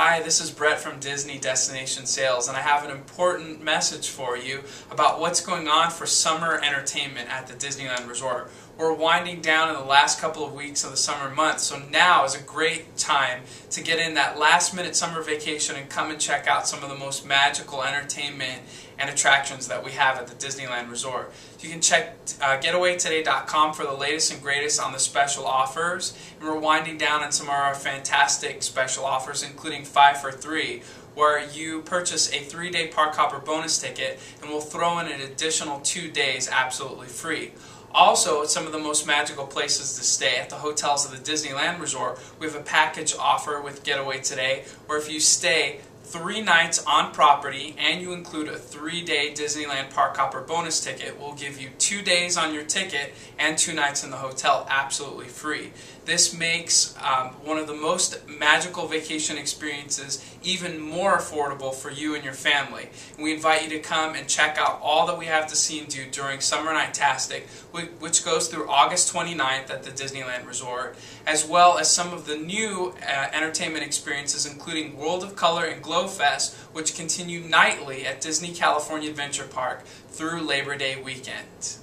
Hi, this is Brett from Disney Destination Sales, and I have an important message for you about what's going on for summer entertainment at the Disneyland Resort. We're winding down in the last couple of weeks of the summer months, so now is a great time to get in that last minute summer vacation and come and check out some of the most magical entertainment and attractions that we have at the Disneyland Resort. You can check uh, getawaytoday.com for the latest and greatest on the special offers, and we're winding down on some of our fantastic special offers, including 5 for 3 where you purchase a three-day park hopper bonus ticket and we'll throw in an additional two days absolutely free. Also, at some of the most magical places to stay, at the hotels of the Disneyland Resort, we have a package offer with Get Away Today where if you stay three nights on property and you include a three-day Disneyland Park Hopper bonus ticket, we'll give you two days on your ticket and two nights in the hotel absolutely free. This makes um, one of the most magical vacation experiences even more affordable for you and your family. We invite you to come and check out all that we have to see and do during Summer Nightastic, which goes through August 29th at the Disneyland Resort, as well as some of the new uh, entertainment experiences including World of Color and Glow Fest, which continue nightly at Disney California Adventure Park through Labor Day weekend.